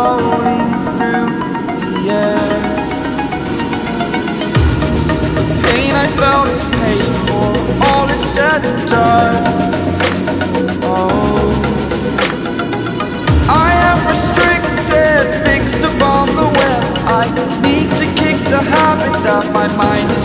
floating through the air. The pain I felt is paid for, all is said and done. Oh, I am restricted, fixed upon the web. I need to kick the habit that my mind is